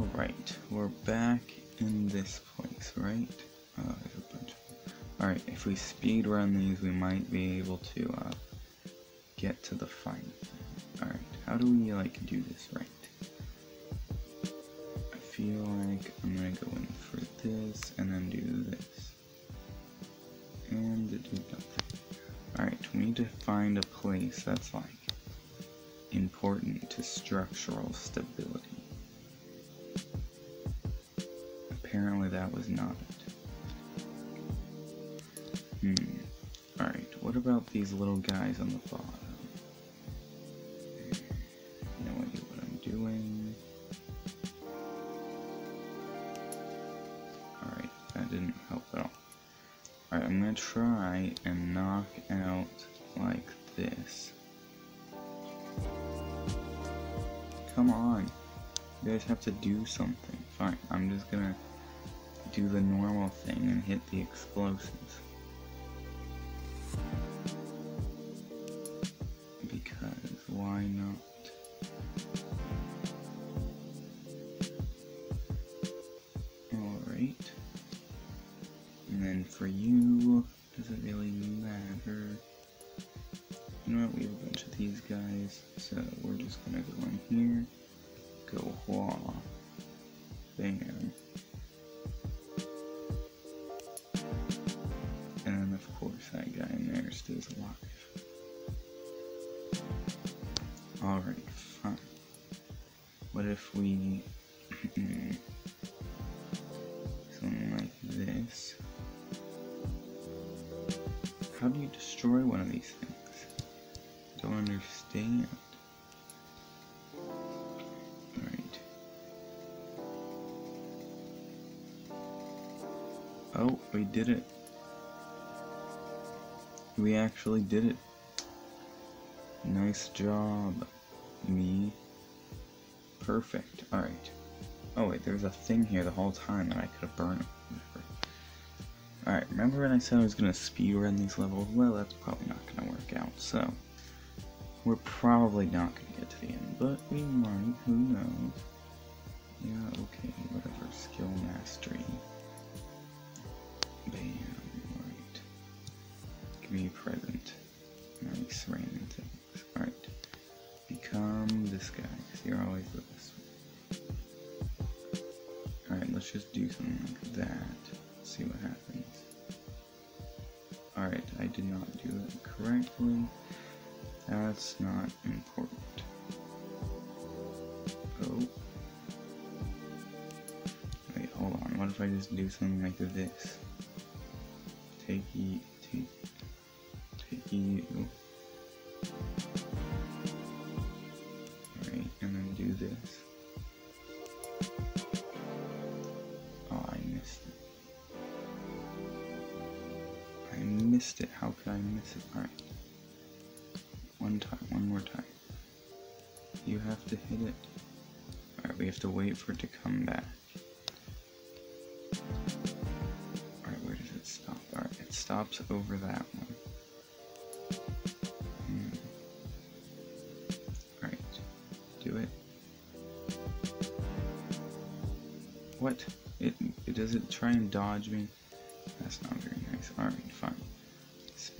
Alright, we're back in this place, right? Oh, Alright, if we speed run these, we might be able to uh, get to the fight. Alright, how do we like do this right? I feel like I'm gonna go in for this and then do this. And do nothing. Alright, we need to find a place that's like important to structural stability. Apparently that was not it. Hmm. Alright, what about these little guys on the bottom? No idea what I'm doing. Alright, that didn't help at all. Alright, I'm gonna try and knock out like this. Come on. You guys have to do something. Fine, I'm just gonna do the normal thing and hit the explosives. Because why not? Alright. And then for you, Alright, fine. What if we something like this? How do you destroy one of these things? Don't understand. Alright. Oh, we did it. We actually did it. Nice job, me. Perfect. Alright. Oh wait, there's a thing here the whole time that I could have burned. Alright, remember when I said I was gonna speedrun these levels? Well, that's probably not gonna work out, so... We're probably not gonna get to the end, but we might, who knows. Yeah, okay, whatever, skill mastery. Bam, right. Give me a present. Nice random things. Alright. Become this guy, because you're always best one. Alright, let's just do something like that. See what happens. Alright, I did not do it correctly. That's not important. Oh. Wait, hold on. What if I just do something like this? Take take, take missed it. How could I miss it? Alright. One time, one more time. You have to hit it. Alright, we have to wait for it to come back. Alright, where does it stop? Alright, it stops over that one. Hmm. Alright, do it. What? It, it does it try and dodge me? That's not very nice. Alright, fine.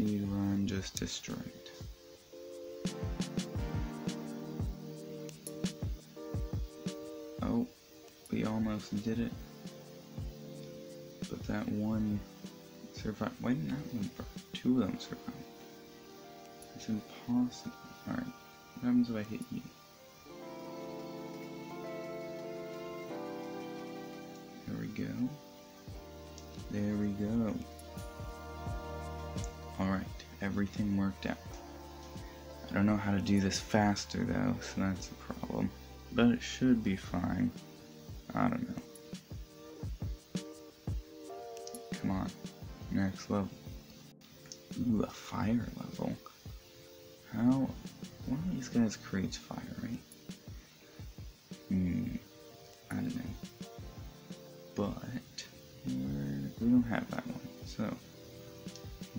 Run, just destroy it. Oh, we almost did it. But that one survived. Why didn't that one? Two of them survived. It's impossible. Alright, what happens if I hit you? There we go. There we go. Alright, everything worked out. I don't know how to do this faster though, so that's a problem. But it should be fine. I don't know. Come on. Next level. Ooh, a fire level. How? One of these guys creates fire, right? Hmm. I don't know. But we don't have that one, so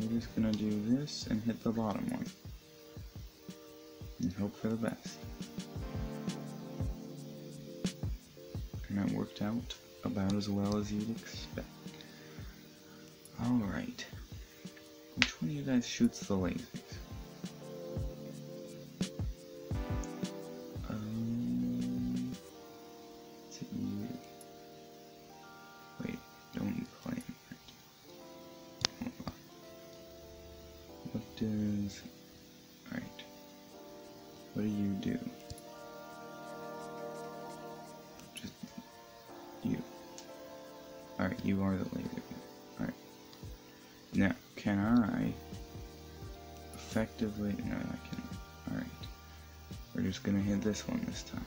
we're just gonna do this and hit the bottom one and hope for the best. And it worked out about as well as you'd expect. Alright. Which one of you guys shoots the lasers? Does... Alright. What do you do? Just you. Alright, you are the laser. Alright. Now, can I effectively no I can alright. We're just gonna hit this one this time.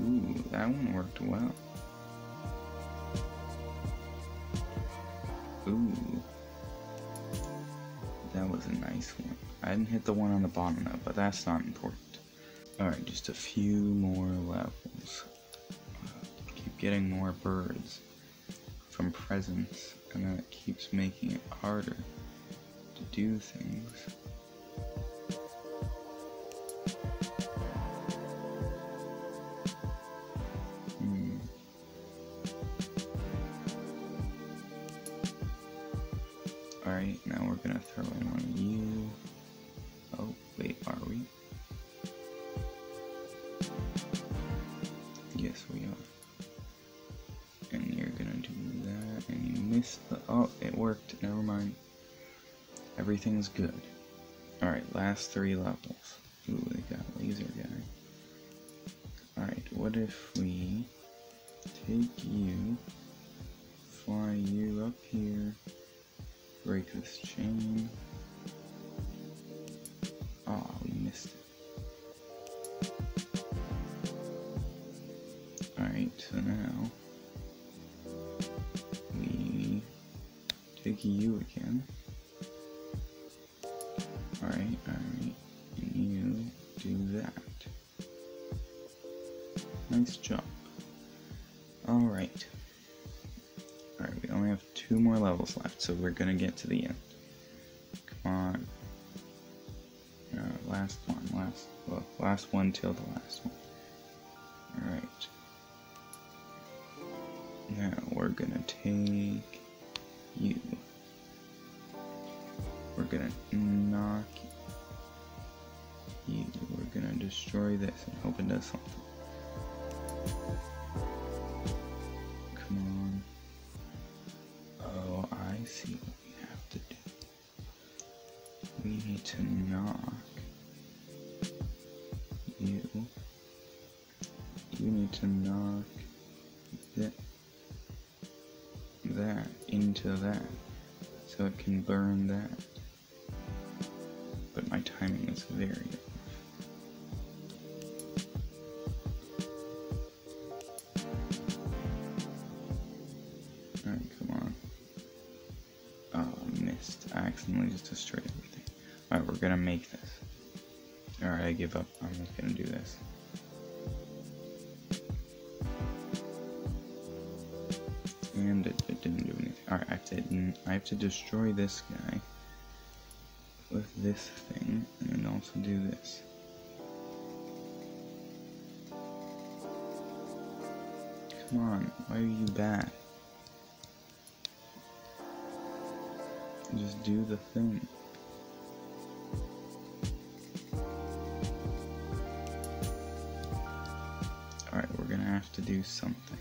Ooh, that one worked well. Ooh. That was a nice one. I didn't hit the one on the bottom though, but that's not important. Alright, just a few more levels. Keep getting more birds from presents, and then it keeps making it harder to do things. Missed the. Oh, it worked. Never mind. Everything's good. Alright, last three levels. Ooh, they got laser guy. Alright, what if we take you, fly you up here, break this chain. Oh, we missed it. Alright, so now take you again. Alright, alright, you do that. Nice job. Alright. Alright, we only have two more levels left, so we're gonna get to the end. Come on. Uh, last one, last, well, last one till the last one. Alright. Now we're gonna take you. We're gonna knock you. We're gonna destroy this and hope it does something. Come on. Oh, I see what we have to do. We need to knock you. You need to knock that that into that so it can burn that. But my timing is very off. Alright, come on. Oh, missed. I accidentally just destroyed everything. Alright, we're gonna make this. Alright, I give up. I'm not gonna do this. And it, it didn't do anything. Alright, I have to I have to destroy this guy with this thing, and also do this. Come on, why are you bad? Just do the thing. Alright, we're gonna have to do something.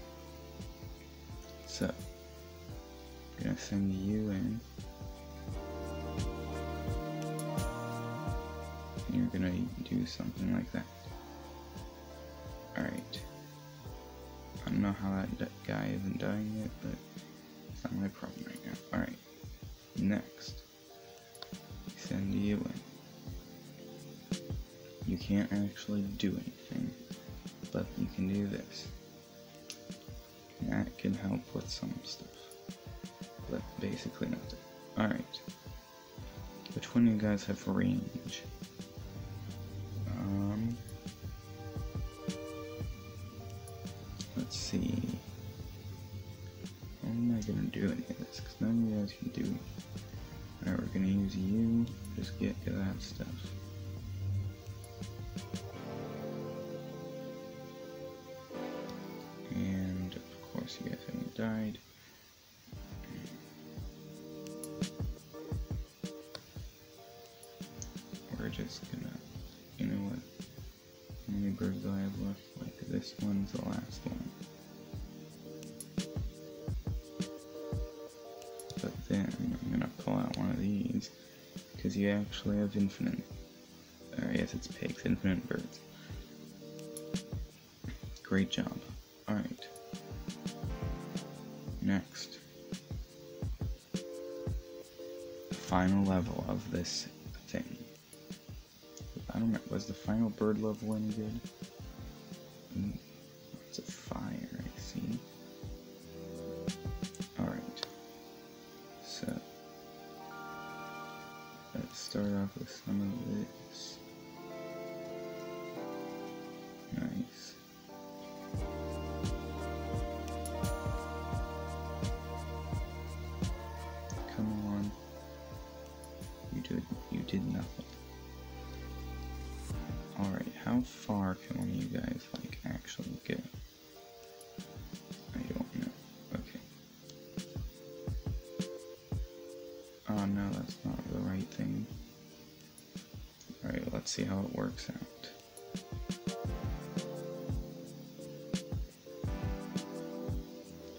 So, I'm gonna send you in. You're gonna do something like that. Alright. I don't know how that guy isn't dying yet, but it's not my problem right now. Alright. Next. Send you in. You can't actually do anything, but you can do this. That can help with some stuff. But basically nothing. Alright. Which one of you guys have range? this, because none of you guys can do it. Alright, we're gonna use you, just get to that stuff. And, of course, you guys haven't died. We're just gonna, you know what, how many birds do I have left? Like, this one's the last one. Of these because you actually have infinite. Or yes, it's pigs, infinite birds. Great job. Alright. Next. Final level of this thing. I don't know, was the final bird level any good? Mm. You did nothing. Alright, how far can one of you guys like actually get? I don't know. Okay. Oh no, that's not the right thing. Alright, let's see how it works out.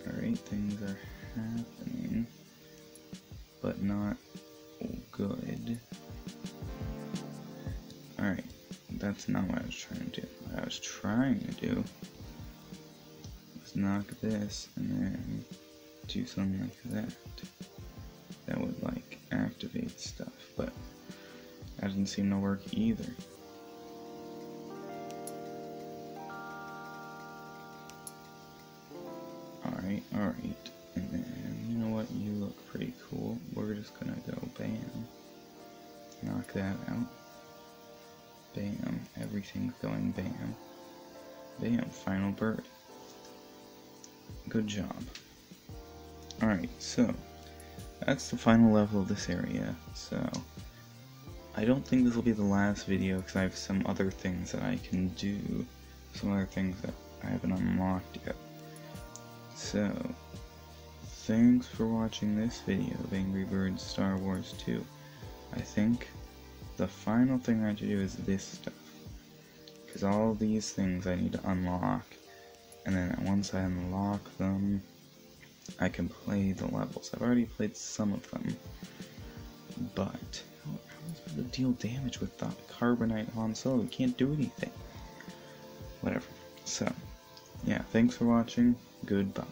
Alright, things are happening, but not good. Alright, that's not what I was trying to do. What I was trying to do was knock this and then do something like that. That would like activate stuff, but that didn't seem to work either. Alright, alright. And then, what, you look pretty cool. We're just gonna go bam. Knock that out. Bam. Everything's going bam. Bam. Final bird. Good job. Alright, so that's the final level of this area. So I don't think this will be the last video because I have some other things that I can do. Some other things that I haven't unlocked yet. So, thanks for watching this video of Angry Birds Star Wars 2. I think the final thing I have to do is this stuff. Because all these things I need to unlock. And then once I unlock them, I can play the levels. I've already played some of them. But, how, was I to deal damage with the Carbonite Han Solo? You can't do anything. Whatever. So, yeah, thanks for watching. Goodbye.